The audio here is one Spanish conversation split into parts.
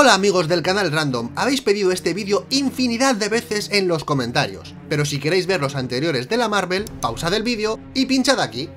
Hola amigos del canal Random, habéis pedido este vídeo infinidad de veces en los comentarios, pero si queréis ver los anteriores de la Marvel, pausad el vídeo y pinchad aquí.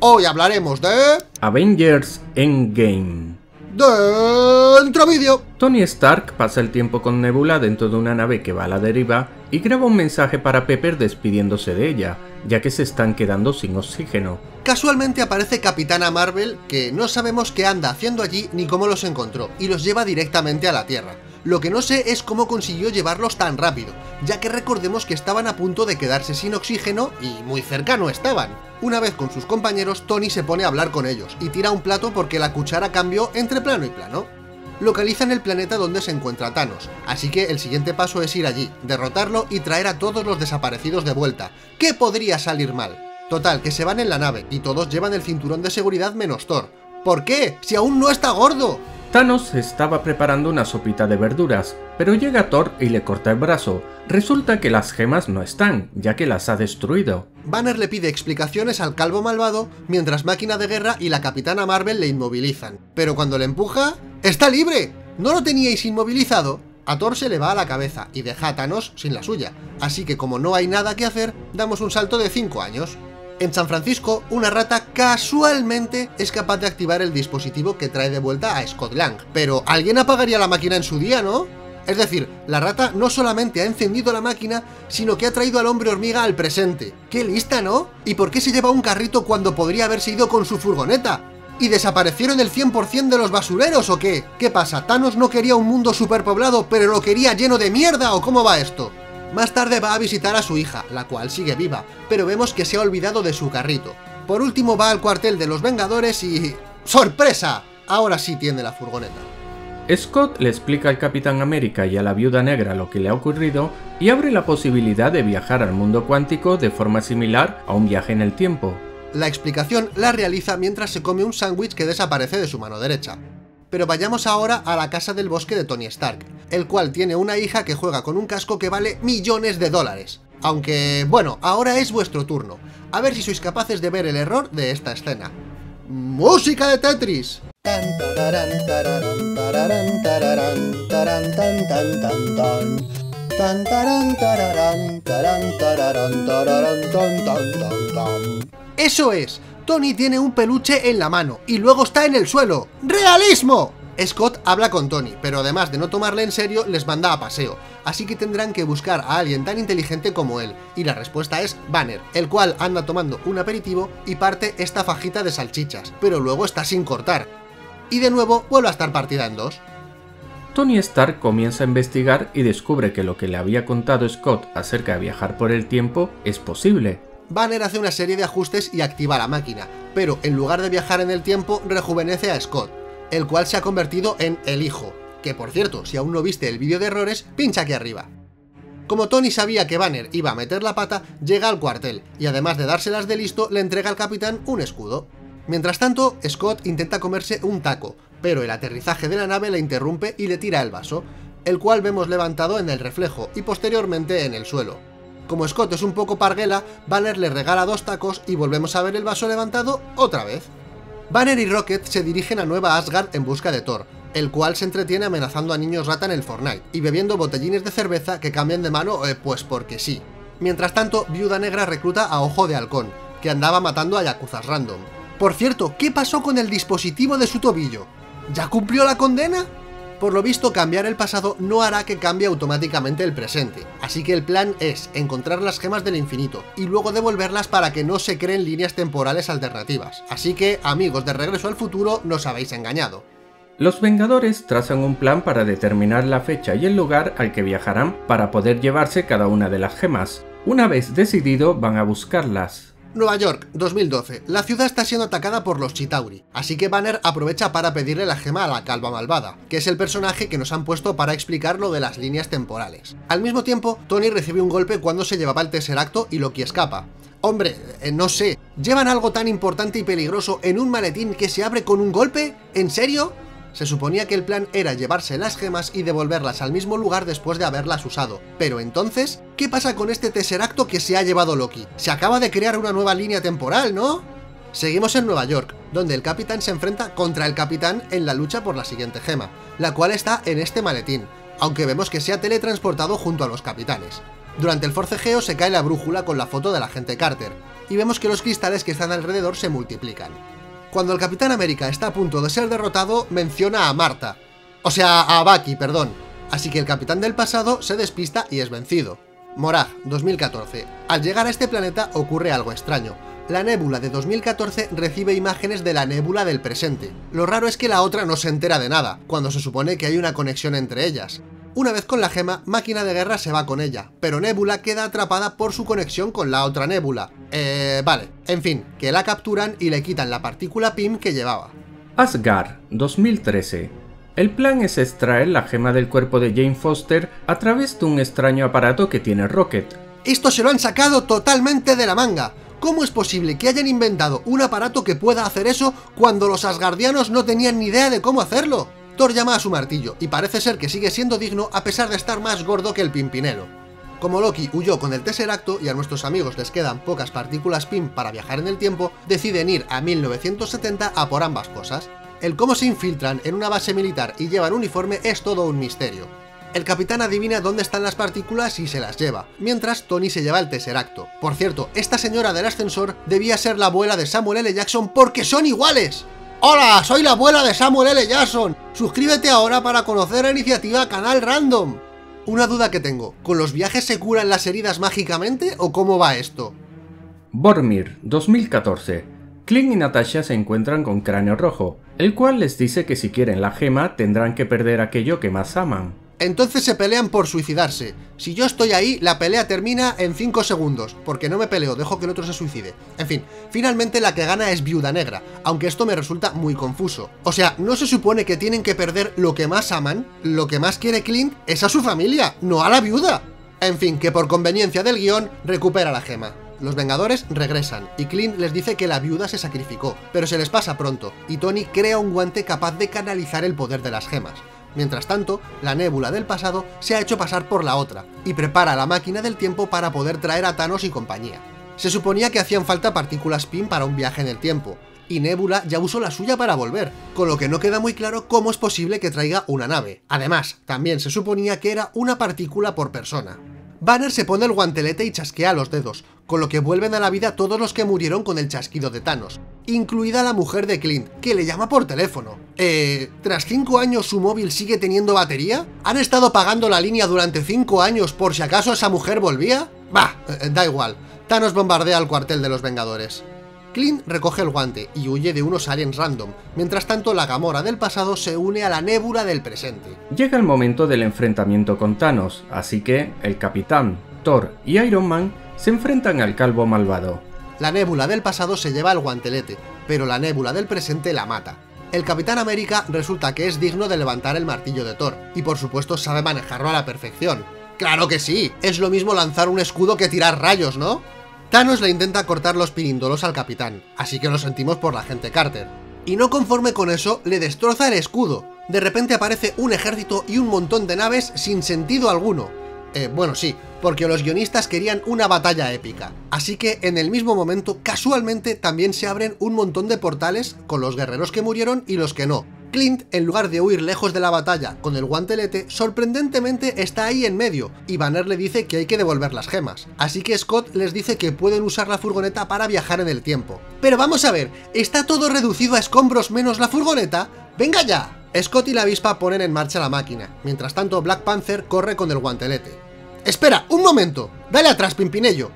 Hoy hablaremos de... Avengers Endgame. Dentro vídeo. Tony Stark pasa el tiempo con Nebula dentro de una nave que va a la deriva y graba un mensaje para Pepper despidiéndose de ella, ya que se están quedando sin oxígeno. Casualmente aparece Capitana Marvel, que no sabemos qué anda haciendo allí ni cómo los encontró, y los lleva directamente a la Tierra. Lo que no sé es cómo consiguió llevarlos tan rápido, ya que recordemos que estaban a punto de quedarse sin oxígeno y muy cercano estaban. Una vez con sus compañeros, Tony se pone a hablar con ellos y tira un plato porque la cuchara cambió entre plano y plano. Localizan el planeta donde se encuentra Thanos, así que el siguiente paso es ir allí, derrotarlo y traer a todos los desaparecidos de vuelta. ¿Qué podría salir mal? Total, que se van en la nave y todos llevan el cinturón de seguridad menos Thor. ¿Por qué? ¡Si aún no está gordo! Thanos estaba preparando una sopita de verduras, pero llega Thor y le corta el brazo. Resulta que las gemas no están, ya que las ha destruido. Banner le pide explicaciones al calvo malvado, mientras Máquina de Guerra y la Capitana Marvel le inmovilizan. Pero cuando le empuja, ¡está libre! ¿No lo teníais inmovilizado? A Thor se le va a la cabeza y deja a Thanos sin la suya, así que como no hay nada que hacer, damos un salto de 5 años. En San Francisco, una rata casualmente es capaz de activar el dispositivo que trae de vuelta a Scott Lang. Pero alguien apagaría la máquina en su día, ¿no? Es decir, la rata no solamente ha encendido la máquina, sino que ha traído al hombre hormiga al presente. ¡Qué lista, ¿no? ¿Y por qué se lleva un carrito cuando podría haberse ido con su furgoneta? ¿Y desaparecieron el 100% de los basureros o qué? ¿Qué pasa? ¿Thanos no quería un mundo superpoblado pero lo quería lleno de mierda o cómo va esto? Más tarde va a visitar a su hija, la cual sigue viva, pero vemos que se ha olvidado de su carrito. Por último va al cuartel de los Vengadores y... ¡Sorpresa! Ahora sí tiene la furgoneta. Scott le explica al Capitán América y a la Viuda Negra lo que le ha ocurrido y abre la posibilidad de viajar al mundo cuántico de forma similar a un viaje en el tiempo. La explicación la realiza mientras se come un sándwich que desaparece de su mano derecha. Pero vayamos ahora a la casa del bosque de Tony Stark, el cual tiene una hija que juega con un casco que vale millones de dólares. Aunque, bueno, ahora es vuestro turno. A ver si sois capaces de ver el error de esta escena. ¡Música de Tetris! ¡Eso es! Tony tiene un peluche en la mano y luego está en el suelo. ¡Realismo! Scott habla con Tony, pero además de no tomarle en serio, les manda a paseo, así que tendrán que buscar a alguien tan inteligente como él, y la respuesta es Banner, el cual anda tomando un aperitivo y parte esta fajita de salchichas, pero luego está sin cortar. Y de nuevo vuelve a estar partida en dos. Tony Stark comienza a investigar y descubre que lo que le había contado Scott acerca de viajar por el tiempo es posible, Banner hace una serie de ajustes y activa la máquina, pero en lugar de viajar en el tiempo, rejuvenece a Scott, el cual se ha convertido en el hijo, que por cierto, si aún no viste el vídeo de errores, pincha aquí arriba. Como Tony sabía que Banner iba a meter la pata, llega al cuartel, y además de dárselas de listo, le entrega al capitán un escudo. Mientras tanto, Scott intenta comerse un taco, pero el aterrizaje de la nave le interrumpe y le tira el vaso, el cual vemos levantado en el reflejo y posteriormente en el suelo. Como Scott es un poco parguela, Banner le regala dos tacos y volvemos a ver el vaso levantado otra vez. Banner y Rocket se dirigen a Nueva Asgard en busca de Thor, el cual se entretiene amenazando a niños rata en el Fortnite y bebiendo botellines de cerveza que cambian de mano eh, pues porque sí. Mientras tanto, Viuda Negra recluta a Ojo de Halcón, que andaba matando a Yakuzas random. Por cierto, ¿qué pasó con el dispositivo de su tobillo? ¿Ya cumplió la condena? Por lo visto, cambiar el pasado no hará que cambie automáticamente el presente, así que el plan es encontrar las gemas del infinito y luego devolverlas para que no se creen líneas temporales alternativas. Así que, amigos de Regreso al Futuro, nos habéis engañado. Los Vengadores trazan un plan para determinar la fecha y el lugar al que viajarán para poder llevarse cada una de las gemas. Una vez decidido, van a buscarlas. Nueva York, 2012. La ciudad está siendo atacada por los Chitauri, así que Banner aprovecha para pedirle la gema a la calva malvada, que es el personaje que nos han puesto para explicar lo de las líneas temporales. Al mismo tiempo, Tony recibe un golpe cuando se llevaba el Tesseracto y Loki escapa. Hombre, eh, no sé, ¿llevan algo tan importante y peligroso en un maletín que se abre con un golpe? ¿En serio? Se suponía que el plan era llevarse las gemas y devolverlas al mismo lugar después de haberlas usado. Pero entonces, ¿qué pasa con este Tesseracto que se ha llevado Loki? Se acaba de crear una nueva línea temporal, ¿no? Seguimos en Nueva York. donde el capitán se enfrenta contra el capitán en la lucha por la siguiente gema, la cual está en este maletín, aunque vemos que se ha teletransportado junto a los capitanes. Durante el forcejeo se cae la brújula con la foto del agente Carter, y vemos que los cristales que están alrededor se multiplican. Cuando el Capitán América está a punto de ser derrotado, menciona a Marta, o sea, a Bucky, perdón, así que el Capitán del pasado se despista y es vencido. Morag, 2014. Al llegar a este planeta ocurre algo extraño. La nébula de 2014 recibe imágenes de la nébula del presente. Lo raro es que la otra no se entera de nada, cuando se supone que hay una conexión entre ellas. Una vez con la gema, Máquina de Guerra se va con ella, pero Nebula queda atrapada por su conexión con la otra Nebula. Eh, vale, en fin, que la capturan y le quitan la partícula PIM que llevaba. Asgard, 2013. El plan es extraer la gema del cuerpo de Jane Foster a través de un extraño aparato que tiene Rocket. Esto se lo han sacado totalmente de la manga. ¿Cómo es posible que hayan inventado un aparato que pueda hacer eso cuando los asgardianos no tenían ni idea de cómo hacerlo? Thor llama a su martillo, y parece ser que sigue siendo digno a pesar de estar más gordo que el Pimpinelo. Como Loki huyó con el Tesseracto y a nuestros amigos les quedan pocas partículas PIM para viajar en el tiempo, deciden ir a 1970 a por ambas cosas. El cómo se infiltran en una base militar y llevan uniforme es todo un misterio. El capitán adivina dónde están las partículas y se las lleva, mientras Tony se lleva el Tesseracto. Por cierto, esta señora del ascensor debía ser la abuela de Samuel L. Jackson porque son iguales. Hola, soy la abuela de Samuel L. Jackson. Suscríbete ahora para conocer la iniciativa Canal Random. Una duda que tengo, ¿con los viajes se curan las heridas mágicamente o cómo va esto? Bormir, 2014. Clint y Natasha se encuentran con Cráneo Rojo, el cual les dice que si quieren la gema tendrán que perder aquello que más aman. Entonces se pelean por suicidarse. Si yo estoy ahí, la pelea termina en 5 segundos, porque no me peleo, dejo que el otro se suicide. En fin, finalmente la que gana es Viuda Negra, aunque esto me resulta muy confuso. O sea, ¿no se supone que tienen que perder lo que más aman? Lo que más quiere Clint es a su familia, no a la viuda. En fin, que por conveniencia del guion, recupera la gema. Los Vengadores regresan, y Clint les dice que la viuda se sacrificó, pero se les pasa pronto, y Tony crea un guante capaz de canalizar el poder de las gemas. Mientras tanto, la nébula del pasado se ha hecho pasar por la otra, y prepara la máquina del tiempo para poder traer a Thanos y compañía. Se suponía que hacían falta partículas PIN para un viaje en el tiempo, y Nebula ya usó la suya para volver, con lo que no queda muy claro cómo es posible que traiga una nave. Además, también se suponía que era una partícula por persona. Banner se pone el guantelete y chasquea los dedos, con lo que vuelven a la vida todos los que murieron con el chasquido de Thanos, incluida la mujer de Clint, que le llama por teléfono. Eh, ¿tras 5 años su móvil sigue teniendo batería? ¿Han estado pagando la línea durante 5 años por si acaso esa mujer volvía? Bah, eh, da igual, Thanos bombardea el cuartel de los Vengadores. Clint recoge el guante y huye de unos aliens random, mientras tanto la Gamora del pasado se une a la nébula del presente. Llega el momento del enfrentamiento con Thanos, así que el Capitán, Thor y Iron Man se enfrentan al calvo malvado. La nébula del pasado se lleva el guantelete, pero la nébula del presente la mata. El Capitán América resulta que es digno de levantar el martillo de Thor, y por supuesto sabe manejarlo a la perfección. ¡Claro que sí! Es lo mismo lanzar un escudo que tirar rayos, ¿no? Thanos le intenta cortar los pirindolos al capitán, así que lo sentimos por la gente Carter. Y no conforme con eso, le destroza el escudo. De repente aparece un ejército y un montón de naves sin sentido alguno. Eh, bueno, sí, porque los guionistas querían una batalla épica. Así que en el mismo momento, casualmente, también se abren un montón de portales con los guerreros que murieron y los que no, Clint, en lugar de huir lejos de la batalla con el guantelete, sorprendentemente está ahí en medio, y Banner le dice que hay que devolver las gemas. Así que Scott les dice que pueden usar la furgoneta para viajar en el tiempo. Pero vamos a ver, ¿está todo reducido a escombros menos la furgoneta? ¡Venga ya! Scott y la avispa ponen en marcha la máquina, mientras tanto Black Panther corre con el guantelete. ¡Espera, un momento! ¡Dale atrás, Pimpinello!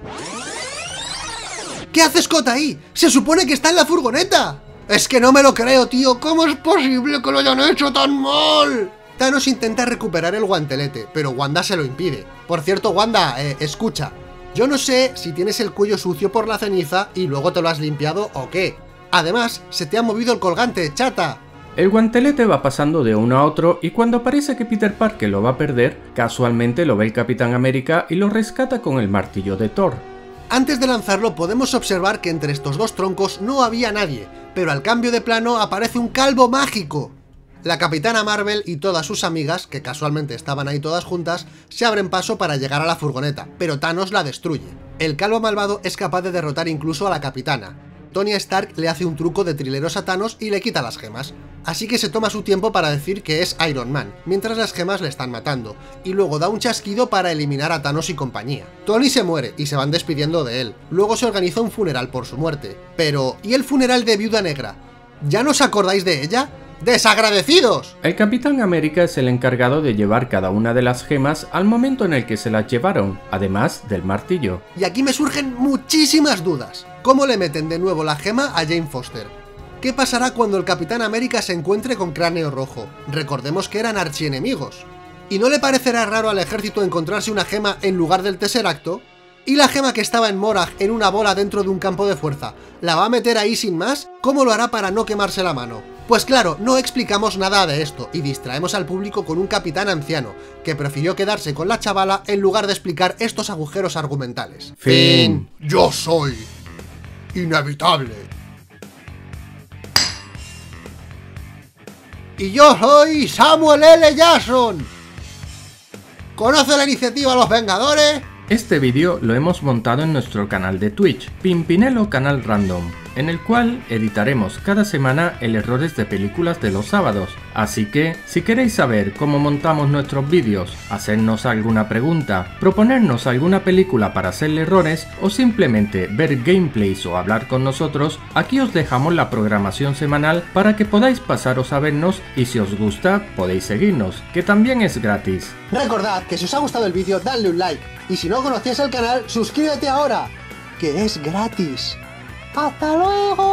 ¿Qué hace Scott ahí? ¡Se supone que está en la furgoneta! Es que no me lo creo, tío. ¿Cómo es posible que lo hayan hecho tan mal? Thanos intenta recuperar el guantelete, pero Wanda se lo impide. Por cierto, Wanda, eh, escucha. Yo no sé si tienes el cuello sucio por la ceniza y luego te lo has limpiado o qué. Además, se te ha movido el colgante, chata. El guantelete va pasando de uno a otro y cuando parece que Peter Parker lo va a perder, casualmente lo ve el Capitán América y lo rescata con el martillo de Thor. Antes de lanzarlo podemos observar que entre estos dos troncos no había nadie, pero al cambio de plano aparece un calvo mágico. La Capitana Marvel y todas sus amigas, que casualmente estaban ahí todas juntas, se abren paso para llegar a la furgoneta, pero Thanos la destruye. El calvo malvado es capaz de derrotar incluso a la Capitana. Tony Stark le hace un truco de trileros a Thanos y le quita las gemas. Así que se toma su tiempo para decir que es Iron Man, mientras las gemas le están matando, y luego da un chasquido para eliminar a Thanos y compañía. Tony se muere y se van despidiendo de él. Luego se organiza un funeral por su muerte. Pero, ¿y el funeral de Viuda Negra? ¿Ya no os acordáis de ella? ¡Desagradecidos! El Capitán América es el encargado de llevar cada una de las gemas al momento en el que se las llevaron, además del martillo. Y aquí me surgen muchísimas dudas. ¿Cómo le meten de nuevo la gema a Jane Foster? ¿Qué pasará cuando el Capitán América se encuentre con Cráneo Rojo? Recordemos que eran archienemigos. ¿Y no le parecerá raro al ejército encontrarse una gema en lugar del Tesseracto? ¿Y la gema que estaba en Morag en una bola dentro de un campo de fuerza? ¿La va a meter ahí sin más? ¿Cómo lo hará para no quemarse la mano? Pues claro, no explicamos nada de esto y distraemos al público con un capitán anciano, que prefirió quedarse con la chavala en lugar de explicar estos agujeros argumentales. Fin. Yo soy inevitable. Y yo soy Samuel L. Jackson. ¿Conoce la iniciativa Los Vengadores? Este vídeo lo hemos montado en nuestro canal de Twitch, Pimpinelo Canal Random, en el cual editaremos cada semana el errores de películas de los sábados. Así que, si queréis saber cómo montamos nuestros vídeos, hacernos alguna pregunta, proponernos alguna película para hacerle errores o simplemente ver gameplays o hablar con nosotros, aquí os dejamos la programación semanal para que podáis pasaros a vernos y si os gusta podéis seguirnos, que también es gratis. Recordad que si os ha gustado el vídeo, dadle un like. Y si no conocías el canal, suscríbete ahora, que es gratis. ¡Hasta luego!